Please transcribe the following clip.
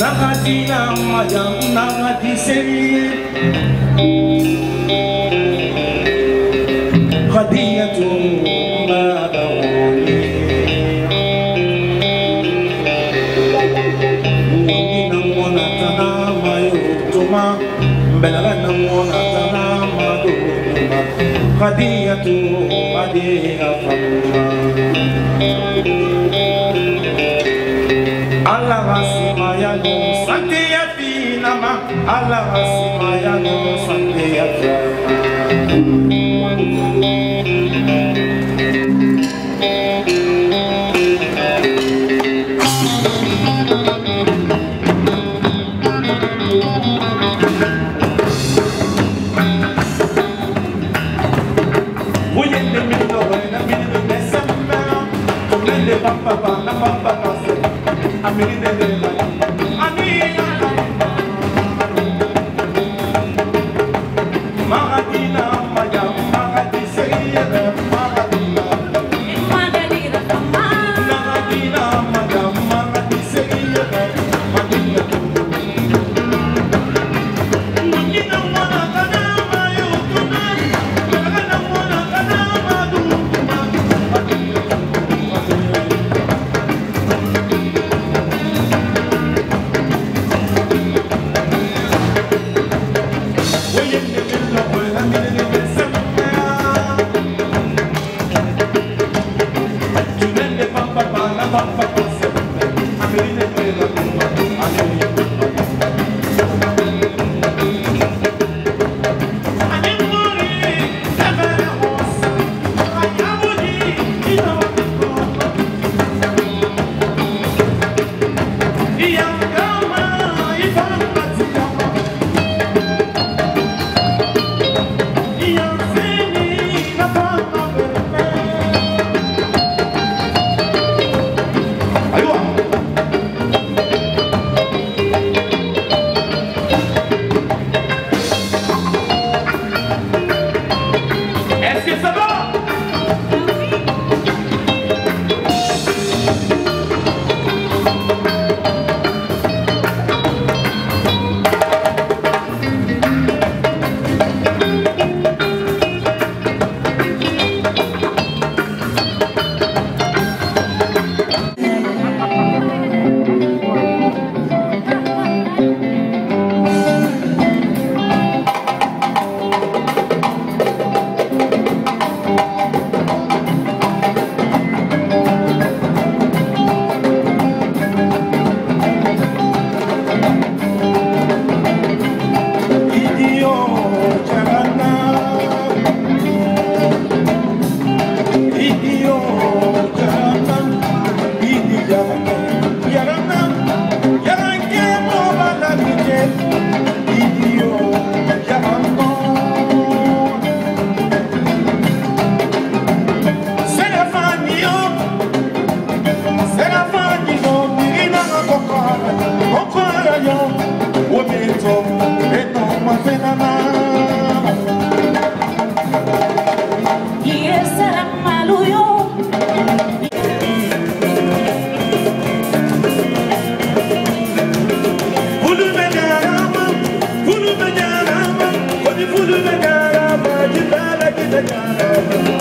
Nahadina mayam nahadi sevi Hadiyatum Benala namona tanama do Belaga namona tana madutuma Khadiyatu adiya famma Allah rasima ya no sante ya finama Allah nampapa nampapa kase amiri dedela amina maadina feliz a minha fulu bejarama, kodi